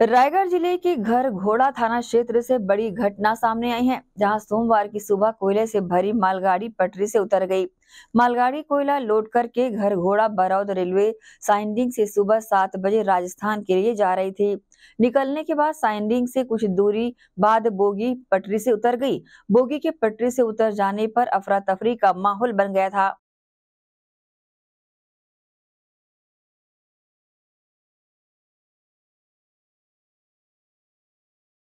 रायगढ़ ज़िले के घर घोड़ा थाना क्षेत्र से बड़ी घटना सामने आई है, जहाँ सोमवार की सुबह कोयले से भरी मालगाड़ी पटरी से उतर गई। मालगाड़ी कोयला लोड करके घर घोड़ा बरौद रेलवे साइंडिंग से सुबह सात बजे राजस्थान के लिए जा रही थी। निकलने के बाद साइंडिंग से कुछ दूरी बाद बोगी पटरी से उतर गई। बोगी के पटरी से उतर जाने पर अफरा तफरी का माहौल बन गया था।